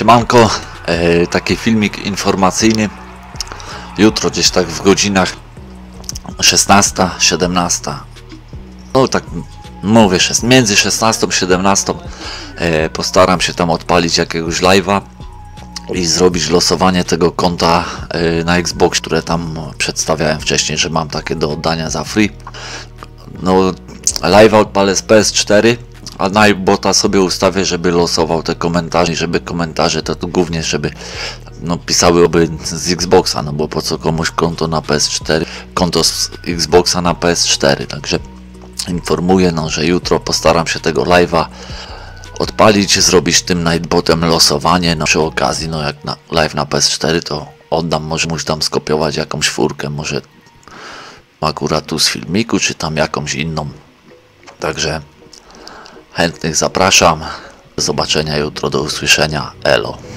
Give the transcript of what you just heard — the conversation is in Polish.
Siemanko, e, taki filmik informacyjny. Jutro gdzieś tak w godzinach 16, 17. No tak mówię, między 16 a 17 e, postaram się tam odpalić jakiegoś live'a i zrobić losowanie tego konta e, na Xbox, które tam przedstawiałem wcześniej, że mam takie do oddania za free. No, live'a odpalę z PS4, a najbota sobie ustawię, żeby losował te komentarze żeby komentarze to, to głównie, żeby no, pisały oby z Xboxa, no bo po co komuś konto na PS4, konto z Xboxa na PS4, także informuję, no, że jutro postaram się tego live'a odpalić, zrobić tym Nightbotem losowanie, no przy okazji, no jak na live na PS4 to oddam, może muszę tam skopiować jakąś furkę, może akurat tu z filmiku, czy tam jakąś inną. Także chętnych zapraszam. Do zobaczenia jutro, do usłyszenia. Elo.